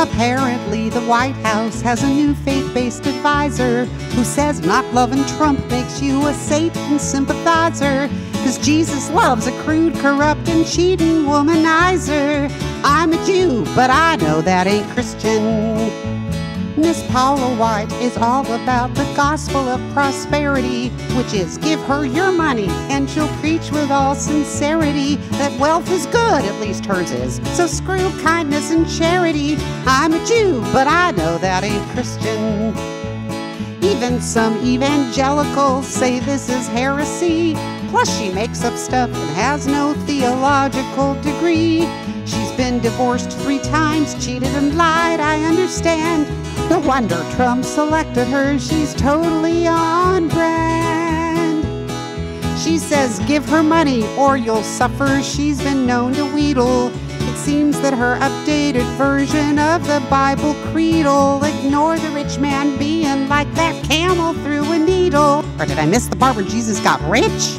Apparently, the White House has a new faith based advisor who says not loving Trump makes you a Satan sympathizer. Cause Jesus loves a crude, corrupt, and cheating womanizer. I'm a Jew, but I know that ain't Christian. Miss Paula White is all about the gospel of prosperity, which is give her your money and she'll preach with all sincerity that wealth is good, at least hers is. So screw kindness and charity. I'm a Jew, but I know that ain't Christian. Even some evangelicals say this is heresy. Plus, she makes up stuff and has no theological degree. She's been divorced three times, cheated and lied, I understand. No wonder Trump selected her, she's totally on brand. She says, give her money or you'll suffer. She's been known to wheedle. It seems that her updated version of the Bible creed'll ignore the rich man being like that camel through a needle. Or did I miss the part where Jesus got rich?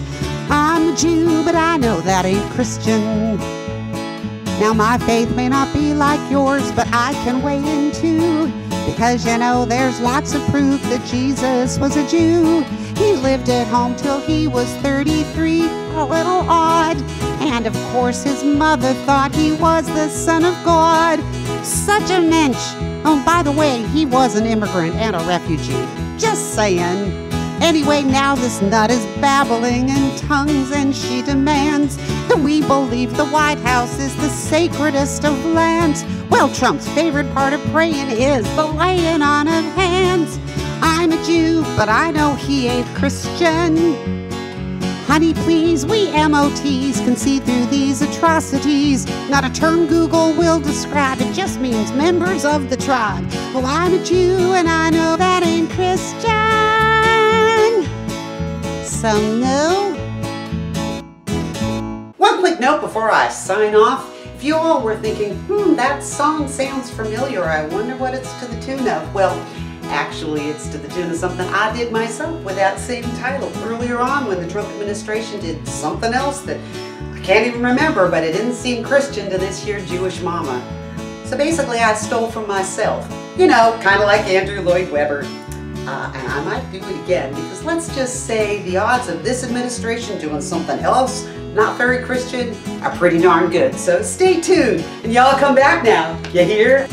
I'm a Jew, but I know that ain't Christian. Now, my faith may not be like yours, but I can weigh in too. Because you know, there's lots of proof that Jesus was a Jew. He lived at home till he was 33, a little odd. And of course, his mother thought he was the Son of God. Such a mensch. Oh, by the way, he was an immigrant and a refugee. Just saying. Anyway, now this nut is babbling in tongues and she demands that we believe the White House is the sacredest of lands. Well, Trump's favorite part of praying is the laying on of hands. I'm a Jew, but I know he ain't Christian. Honey, please, we MOTs can see through these atrocities. Not a term Google will describe, it just means members of the tribe. Well, I'm a Jew and I know that ain't Christian. So, no. One quick note before I sign off. If you all were thinking, hmm, that song sounds familiar, I wonder what it's to the tune of. Well, actually, it's to the tune of something I did myself with that same title earlier on when the Trump administration did something else that I can't even remember, but it didn't seem Christian to this here Jewish mama. So basically, I stole from myself. You know, kind of like Andrew Lloyd Webber. Uh, and I might do it again because let's just say the odds of this administration doing something else, not very Christian, are pretty darn good. So stay tuned and y'all come back now. You hear?